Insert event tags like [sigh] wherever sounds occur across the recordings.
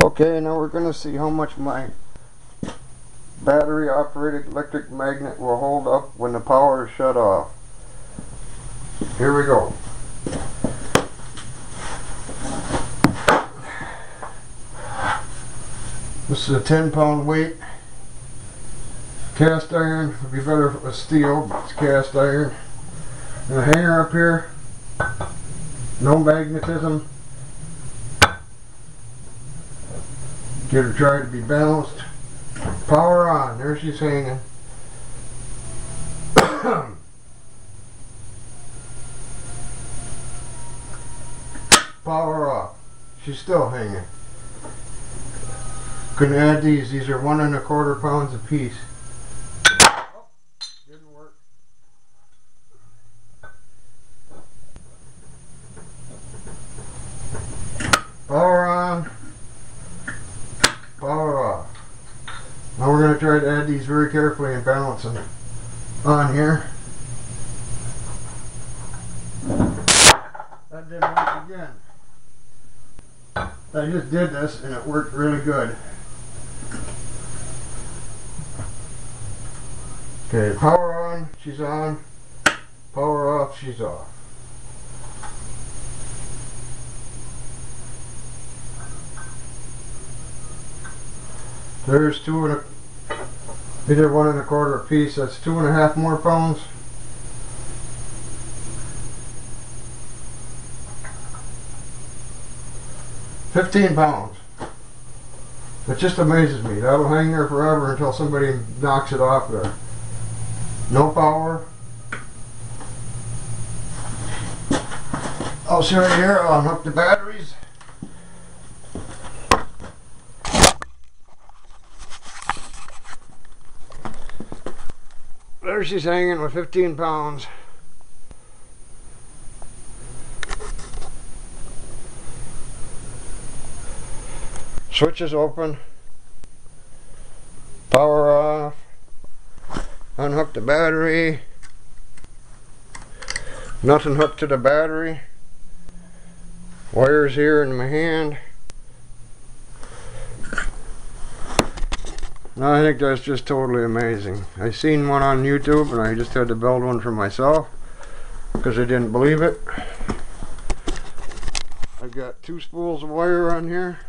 Okay, now we're going to see how much my battery operated electric magnet will hold up when the power is shut off. Here we go. This is a 10 pound weight. Cast iron would be better if it was steel, but it's cast iron. And a hanger up here. No magnetism. Get her try to be balanced. Power on. There she's hanging. [coughs] Power off. She's still hanging. Gonna add these. These are one and a quarter pounds a piece. Oh, didn't work. Power on. Power off. Now we're going to try to add these very carefully and balance them on here. That didn't work again. I just did this and it worked really good. Okay, power on, she's on. Power off, she's off. There's two and a, either one and a quarter a piece. That's two and a half more pounds. Fifteen pounds. It just amazes me. That'll hang there forever until somebody knocks it off there. No power. I'll show you here. I'll hook the batteries. There she's hanging with 15 pounds. Switch is open. Power off. Unhook the battery. Nothing hooked to the battery. Wires here in my hand. I think that's just totally amazing. I seen one on YouTube and I just had to build one for myself because I didn't believe it. I've got two spools of wire on here.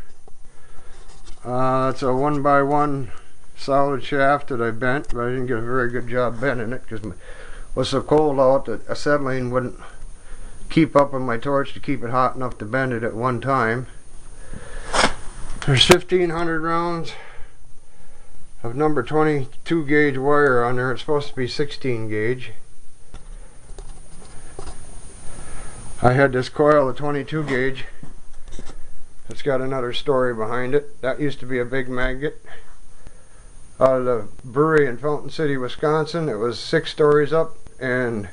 Uh, it's a one by one solid shaft that I bent, but I didn't get a very good job bending it because it was so cold out that acetylene wouldn't keep up on my torch to keep it hot enough to bend it at one time. There's 1500 rounds of number 22 gauge wire on there. It's supposed to be 16 gauge. I had this coil of 22 gauge. It's got another story behind it. That used to be a big magnet out of the brewery in Fountain City, Wisconsin. It was six stories up and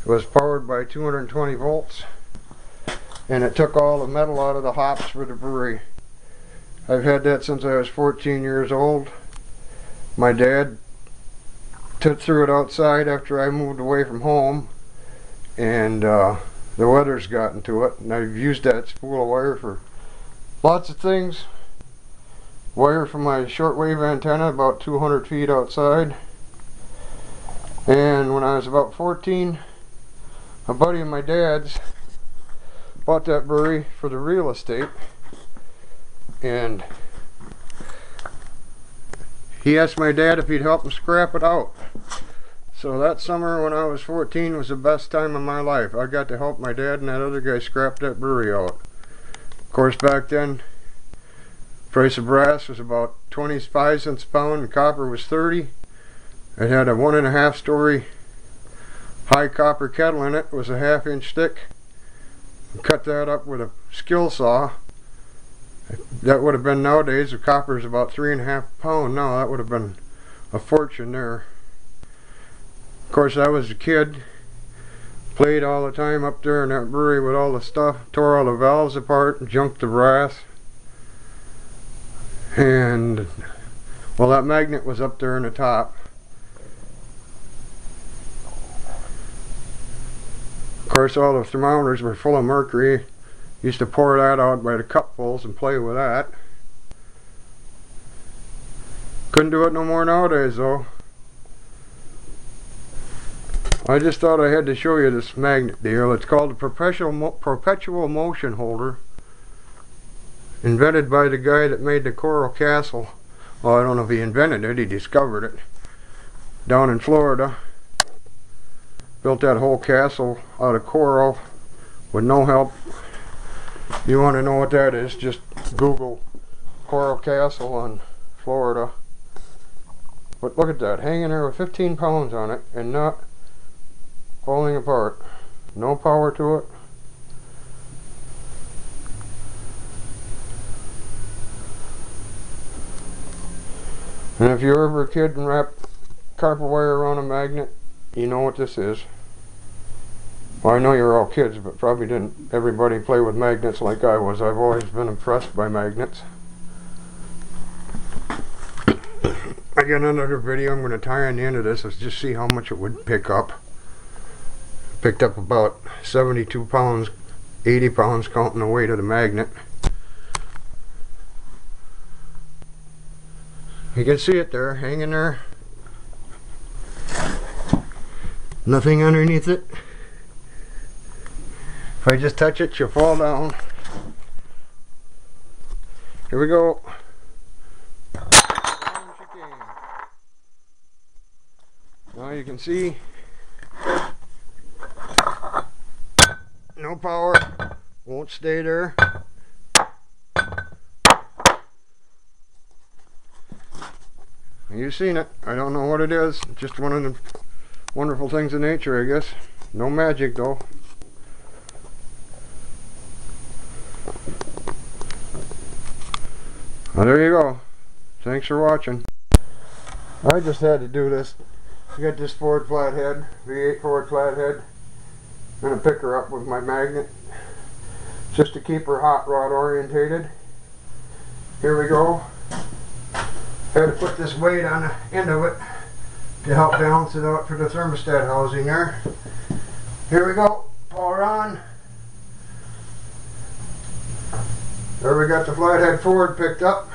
it was powered by 220 volts and it took all the metal out of the hops for the brewery. I've had that since I was 14 years old. My dad took through it outside after I moved away from home and uh, the weather's gotten to it and I've used that spool of wire for lots of things. Wire from my shortwave antenna about 200 feet outside and when I was about 14 a buddy of my dad's bought that brewery for the real estate and he asked my dad if he'd help him scrap it out. So that summer when I was 14 was the best time of my life. I got to help my dad and that other guy scrap that brewery out. Of course back then price of brass was about 25 cents a pound and copper was 30. It had a one and a half story high copper kettle in it. It was a half inch thick. Cut that up with a skill saw that would have been nowadays the copper is about three and a half pound now. That would have been a fortune there. Of course I was a kid played all the time up there in that brewery with all the stuff tore all the valves apart junked the brass. And well that magnet was up there in the top. Of course all the thermometers were full of mercury Used to pour that out by the cupfuls and play with that. Couldn't do it no more nowadays though. I just thought I had to show you this magnet deal. It's called a perpetual, mo perpetual motion holder. Invented by the guy that made the Coral Castle. Well, I don't know if he invented it, he discovered it. Down in Florida. Built that whole castle out of coral with no help. You want to know what that is, just Google Coral Castle in Florida. But look at that, hanging there with 15 pounds on it and not falling apart. No power to it. And if you're ever a kid and wrap copper wire around a magnet, you know what this is. Well, I know you're all kids, but probably didn't everybody play with magnets like I was. I've always been impressed by magnets. [coughs] I got another video I'm going to tie on the end of this. Let's just see how much it would pick up. Picked up about 72 pounds, 80 pounds counting the weight of the magnet. You can see it there, hanging there. Nothing underneath it. If I just touch it, she'll fall down. Here we go. Now you can see no power, won't stay there. You've seen it. I don't know what it is. Just one of the wonderful things in nature, I guess. No magic though. Well, there you go. Thanks for watching. I just had to do this. I got this Ford flathead, V8 Ford flathead. I'm going to pick her up with my magnet just to keep her hot rod orientated. Here we go. Had to put this weight on the end of it to help balance it out for the thermostat housing there. Here we go. Power on. There we got the flathead Ford picked up.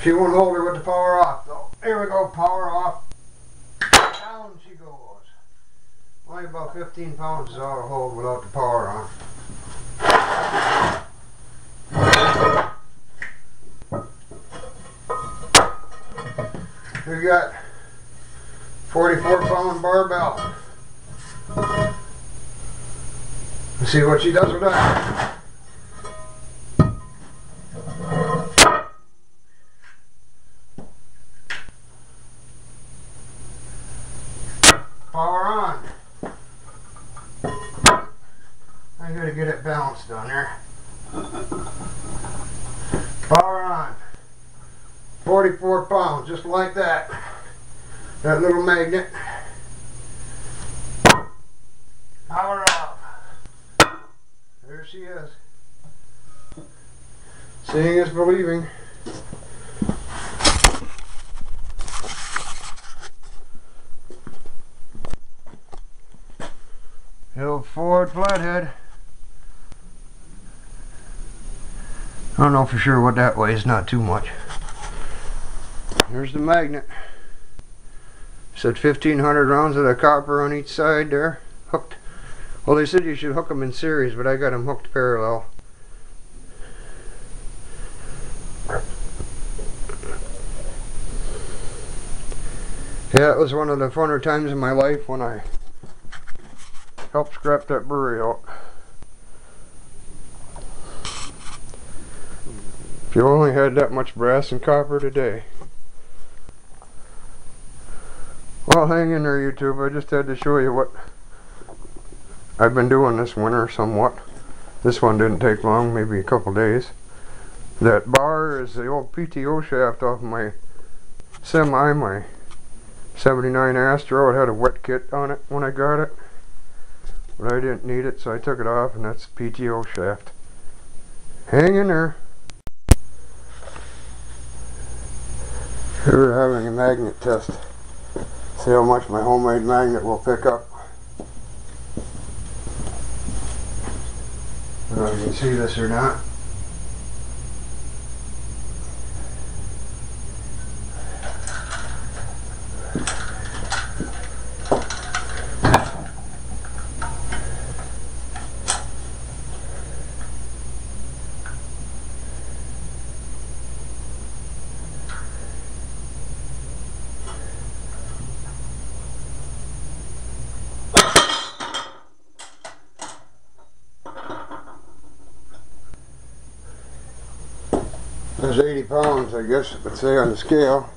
She won't hold her with the power off though. Here we go, power off. Down she goes. Only about 15 pounds is all hold without the power on. We got 44 pound barbell. Let's see what she does with that. Power on. I gotta get it balanced on there. Power on. 44 pounds, just like that. That little magnet. Power off. There she is. Seeing is believing. Hill Ford Flathead. I don't know for sure what that weighs, not too much. Here's the magnet. Said 1500 rounds of the copper on each side there, hooked. Well, they said you should hook them in series, but I got them hooked parallel. Yeah, it was one of the funner times in my life when I helped scrap that brewery out. If you only had that much brass and copper today. Well, hang in there, YouTube. I just had to show you what I've been doing this winter somewhat. This one didn't take long, maybe a couple days. That bar is the old PTO shaft off my semi, my 79 Astro. It had a wet kit on it when I got it. But I didn't need it, so I took it off, and that's PTO shaft. Hang in there. We're having a magnet test. See how much my homemade magnet will pick up. I don't know if you can see this or not. There's 80 pounds, I guess it would say on the scale.